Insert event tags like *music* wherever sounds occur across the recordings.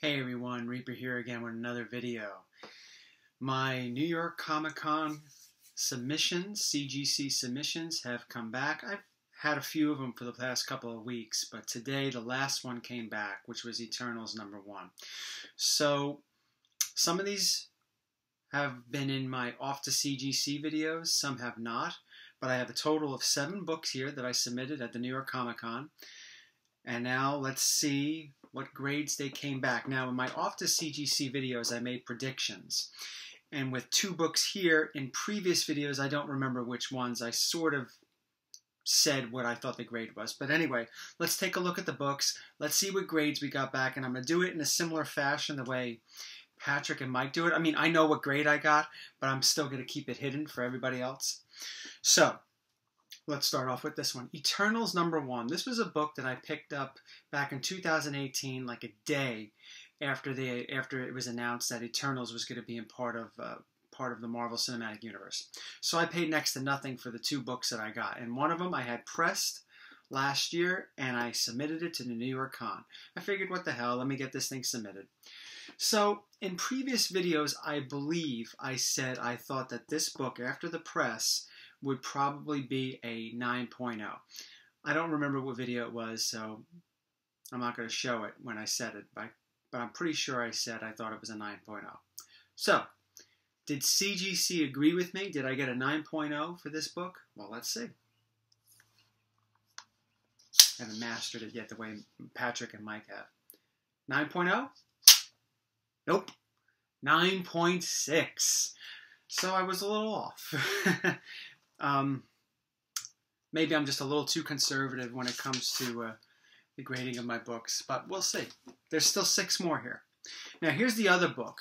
Hey everyone, Reaper here again with another video. My New York Comic Con submissions, CGC submissions, have come back. I've had a few of them for the past couple of weeks, but today the last one came back, which was Eternals number one. So some of these have been in my off to CGC videos, some have not, but I have a total of seven books here that I submitted at the New York Comic Con. And now let's see what grades they came back. Now, in my off to CGC videos, I made predictions. And with two books here, in previous videos, I don't remember which ones, I sort of said what I thought the grade was. But anyway, let's take a look at the books. Let's see what grades we got back. And I'm going to do it in a similar fashion the way Patrick and Mike do it. I mean, I know what grade I got, but I'm still going to keep it hidden for everybody else. So, Let's start off with this one. Eternals number one. This was a book that I picked up back in 2018, like a day after after it was announced that Eternals was going to be in part of uh, part of the Marvel Cinematic Universe. So I paid next to nothing for the two books that I got, and one of them I had pressed last year, and I submitted it to the New York Con. I figured, what the hell? Let me get this thing submitted. So in previous videos, I believe I said I thought that this book, after the press, would probably be a 9.0. I don't remember what video it was, so I'm not going to show it when I said it, but, I'm pretty sure I said I thought it was a 9.0. So, did CGC agree with me? Did I get a 9.0 for this book? Well, let's see. I haven't mastered it yet the way Patrick and Mike have. 9.0? Nope. 9.6. So I was a little off. *laughs* Um, maybe I'm just a little too conservative when it comes to uh, the grading of my books, but we'll see. There's still six more here. Now, here's the other book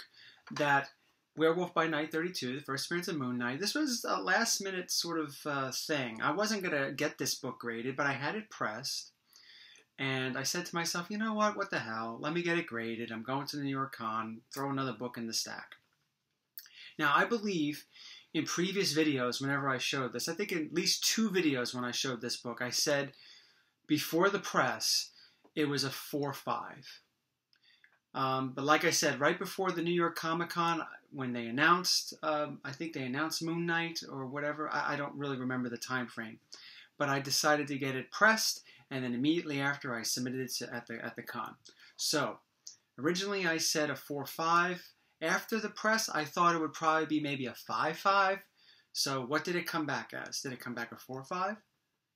that Werewolf by Night 32, the first appearance of Moon Knight. This was a last minute sort of uh, thing. I wasn't going to get this book graded, but I had it pressed. And I said to myself, you know what? What the hell? Let me get it graded. I'm going to the New York Con. Throw another book in the stack. Now, I believe in previous videos, whenever I showed this, I think at least two videos when I showed this book, I said before the press, it was a 4 5. Um, but like I said, right before the New York Comic Con, when they announced, um, I think they announced Moon Knight or whatever, I, I don't really remember the time frame. But I decided to get it pressed, and then immediately after, I submitted it to, at the at the con. So originally, I said a four five. After the press, I thought it would probably be maybe a 5 5. So what did it come back as? Did it come back a 4 5?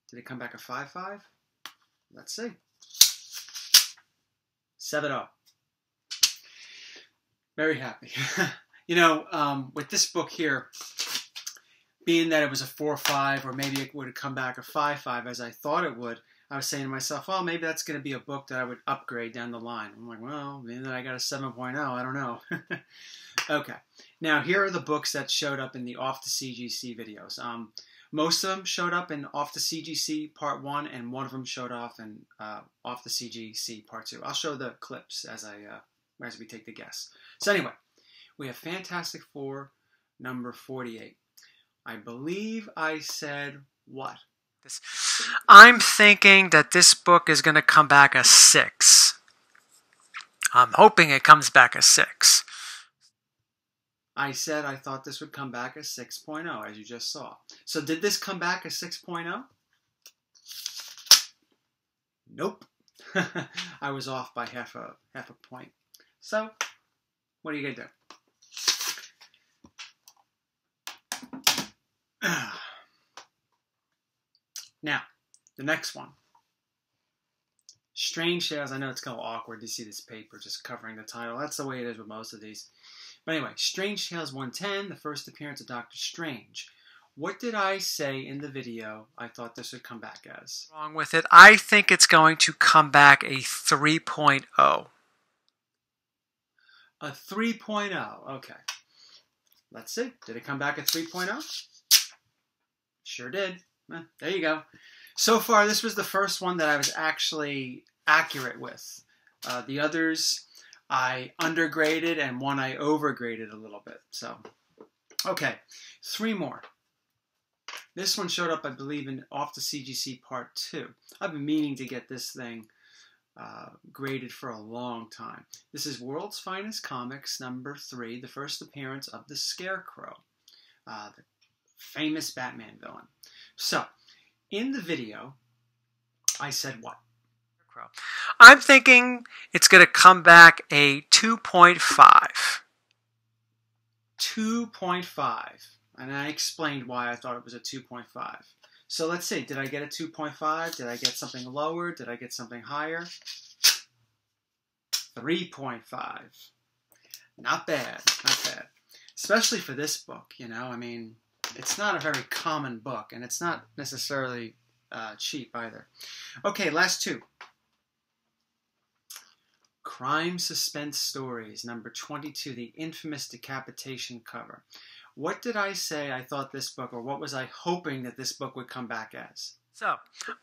Did it come back a 5 5? Let's see. 7 0. Very happy. *laughs* you know, um, with this book here, being that it was a 4 5, or maybe it would have come back a 5 5 as I thought it would, I was saying to myself, well, maybe that's going to be a book that I would upgrade down the line. I'm like, well, maybe that I got a 7.0. I don't know. *laughs* okay. Now, here are the books that showed up in the Off the CGC videos. Um, most of them showed up in Off the CGC Part 1, and one of them showed off in uh, Off the CGC Part 2. I'll show the clips as, I, uh, as we take the guess. So anyway, we have Fantastic Four number 48. I believe I said what? This. I'm thinking that this book is going to come back a 6. I'm hoping it comes back a 6. I said I thought this would come back a 6.0, as you just saw. So did this come back a 6.0? Nope. *laughs* I was off by half a half a point. So, what are you gonna do? *clears throat* Now, the next one. Strange Tales. I know it's kind of awkward to see this paper just covering the title. That's the way it is with most of these. But anyway, Strange Tales 110, the first appearance of Doctor Strange. What did I say in the video I thought this would come back as? Wrong with it. I think it's going to come back a 3.0. A 3.0. Okay. Let's see. Did it come back at 3.0? Sure did. Eh, there you go. So far, this was the first one that I was actually accurate with. Uh, the others I undergraded and one I overgraded a little bit. So, okay, three more. This one showed up, I believe, in off the CGC part two. I've been meaning to get this thing uh, graded for a long time. This is World's Finest Comics number three, the first appearance of the Scarecrow, uh, the famous Batman villain. So, in the video, I said what? I'm thinking it's going to come back a 2.5. 2.5. And I explained why I thought it was a 2.5. So let's see, did I get a 2.5? Did I get something lower? Did I get something higher? 3.5. Not bad, not bad. Especially for this book, you know, I mean, it's not a very common book, and it's not necessarily uh, cheap either. Okay, last two. Crime Suspense Stories, number 22, the infamous decapitation cover. What did I say I thought this book, or what was I hoping that this book would come back as? So,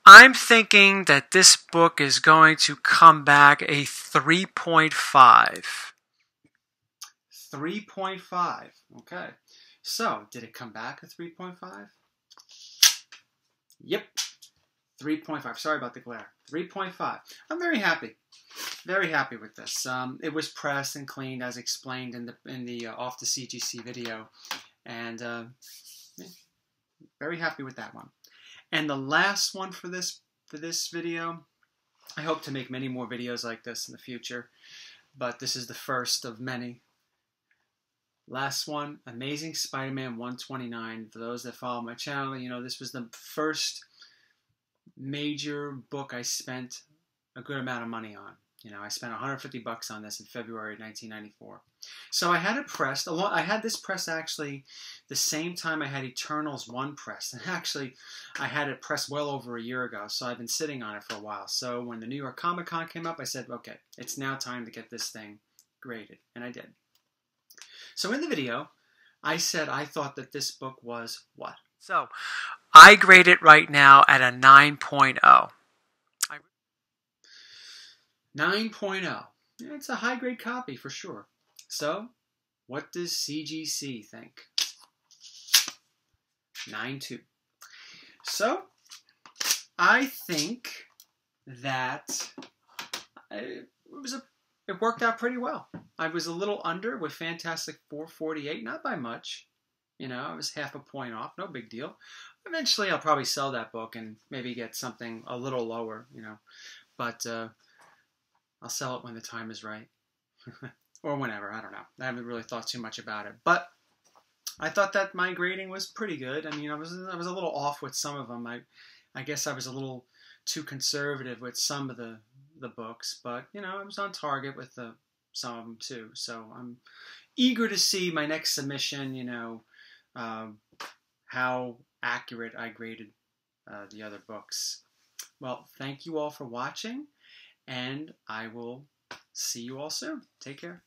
I'm thinking that this book is going to come back a 3.5. 3.5. Okay. So, did it come back a 3.5? Yep. 3.5. Sorry about the glare. 3.5. I'm very happy. Very happy with this. Um, it was pressed and cleaned as explained in the in the uh, off the CGC video, and uh, yeah, very happy with that one. And the last one for this for this video, I hope to make many more videos like this in the future, but this is the first of many. Last one, Amazing Spider-Man 129. For those that follow my channel, you know this was the first major book I spent a good amount of money on. You know, I spent 150 bucks on this in February 1994. So I had it pressed. I had this press actually the same time I had Eternals 1 pressed. *laughs* And actually, I had it pressed well over a year ago, so I've been sitting on it for a while. So when the New York Comic Con came up, I said, okay, it's now time to get this thing graded. And I did. So in the video, I said I thought that this book was what? So I grade it right now at a 9.0. 9.0. It's a high grade copy for sure. So, what does CGC think? 9.2. So, I think that uh, it was a it worked out pretty well. I was a little under with Fantastic Four 48, not by much. You know, I was half a point off, no big deal. Eventually, I'll probably sell that book and maybe get something a little lower, you know. But uh, I'll sell it when the time is right. *laughs* or whenever, I don't know. I haven't really thought too much about it. But I thought that my grading was pretty good. I mean, I was I was a little off with some of them. I I guess I was a little too conservative with some of the the books, but you know, I was on target with the some of them too. So I'm eager to see my next submission. You know, uh, how accurate I graded uh, the other books. Well, thank you all for watching and I will see you all soon. Take care.